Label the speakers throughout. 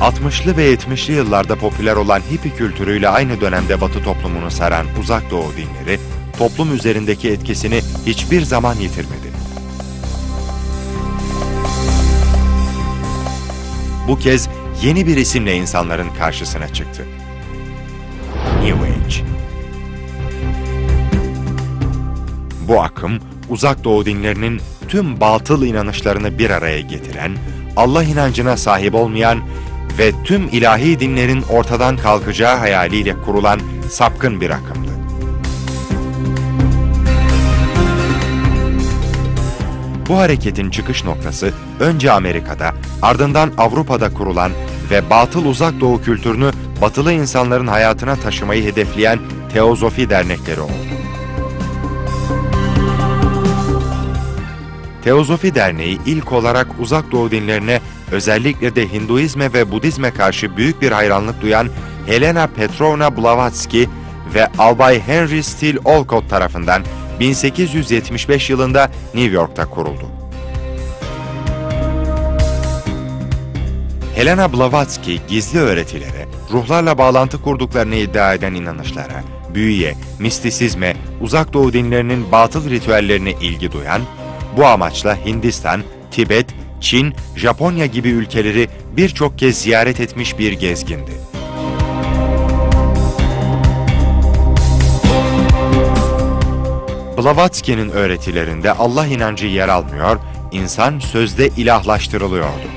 Speaker 1: 60'lı ve 70'li yıllarda popüler olan hippie kültürüyle aynı dönemde Batı toplumunu saran Uzak Doğu dinleri, toplum üzerindeki etkisini hiçbir zaman yitirmedi. Bu kez yeni bir isimle insanların karşısına çıktı. New Age. Bu akım, Uzak Doğu dinlerinin tüm batıl inanışlarını bir araya getiren, Allah inancına sahip olmayan ve tüm ilahi dinlerin ortadan kalkacağı hayaliyle kurulan sapkın bir akımdı. Bu hareketin çıkış noktası önce Amerika'da, ardından Avrupa'da kurulan ve batıl uzak doğu kültürünü batılı insanların hayatına taşımayı hedefleyen Teozofi dernekleri oldu. Teozofi Derneği ilk olarak uzak doğu dinlerine özellikle de Hinduizme ve Budizme karşı büyük bir hayranlık duyan Helena Petrovna Blavatsky ve Albay Henry Steele Olcott tarafından 1875 yılında New York'ta kuruldu. Helena Blavatsky gizli öğretilere, ruhlarla bağlantı kurduklarını iddia eden inanışlara, büyüye, mistisizme, uzak doğu dinlerinin batıl ritüellerine ilgi duyan, bu amaçla Hindistan, Tibet, Çin, Japonya gibi ülkeleri birçok kez ziyaret etmiş bir gezgindi. Blavatsky'nin öğretilerinde Allah inancı yer almıyor, insan sözde ilahlaştırılıyordu.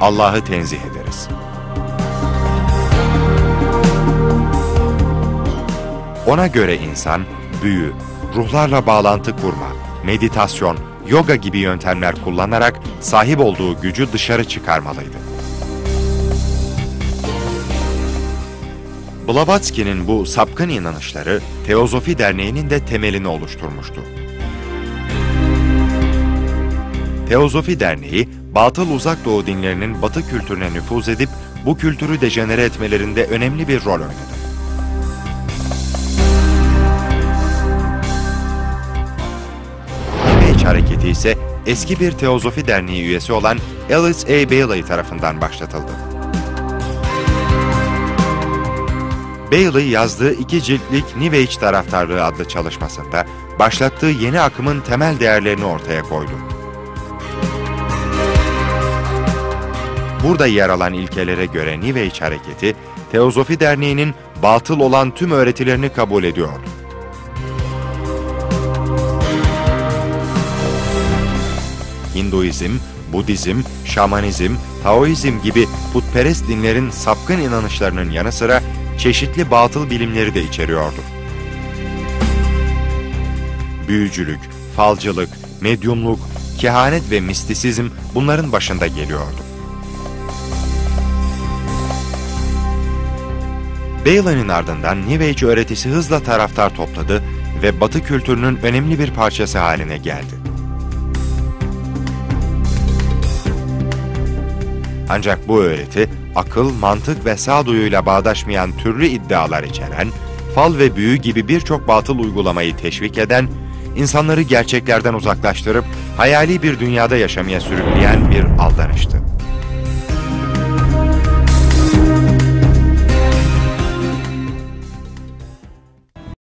Speaker 1: Allah'ı tenzih ederiz. Ona göre insan, büyü, ruhlarla bağlantı kurma, meditasyon, yoga gibi yöntemler kullanarak sahip olduğu gücü dışarı çıkarmalıydı. Blavatsky'nin bu sapkın inanışları Teozofi Derneği'nin de temelini oluşturmuştu. Teozofi Derneği, batıl uzak doğu dinlerinin batı kültürüne nüfuz edip bu kültürü dejenere etmelerinde önemli bir rol oynadı. Hareketi ise eski bir Teozofi Derneği üyesi olan Alice A. Bailey tarafından başlatıldı. Bailey yazdığı iki ciltlik New Age taraftarlığı adlı çalışmasında başlattığı yeni akımın temel değerlerini ortaya koydu. Burada yer alan ilkelere göre New Age hareketi, Teozofi Derneği'nin batıl olan tüm öğretilerini kabul ediyordu. Hinduizm, Budizm, Şamanizm, Taoizm gibi putperest dinlerin sapkın inanışlarının yanı sıra çeşitli batıl bilimleri de içeriyordu. Büyücülük, falcılık, medyumluk, kehanet ve mistisizm bunların başında geliyordu. Bailey'nin ardından New Age öğretisi hızla taraftar topladı ve Batı kültürünün önemli bir parçası haline geldi. Ancak bu öğreti, akıl, mantık ve sağduyuyla bağdaşmayan türlü iddialar içeren, fal ve büyü gibi birçok batıl uygulamayı teşvik eden, insanları gerçeklerden uzaklaştırıp hayali bir dünyada yaşamaya sürükleyen bir aldanıştı.